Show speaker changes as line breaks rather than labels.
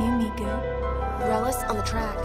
you, Miku. Relis on the track.